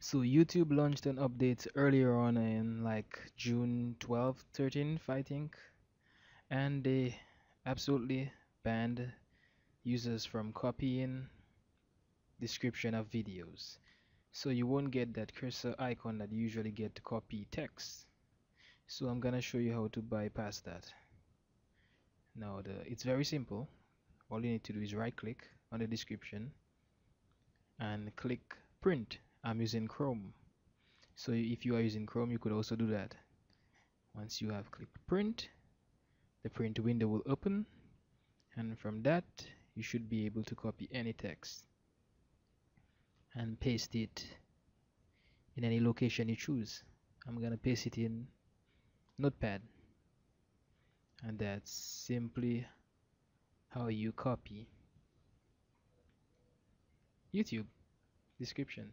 So YouTube launched an update earlier on in like June 12th, 13th, I think, and they absolutely banned users from copying description of videos. So you won't get that cursor icon that you usually get to copy text. So I'm gonna show you how to bypass that. Now the it's very simple. All you need to do is right click on the description and click print. I'm using Chrome. So if you are using Chrome you could also do that. Once you have clicked print, the print window will open and from that you should be able to copy any text and paste it in any location you choose I'm gonna paste it in notepad and that's simply how you copy YouTube description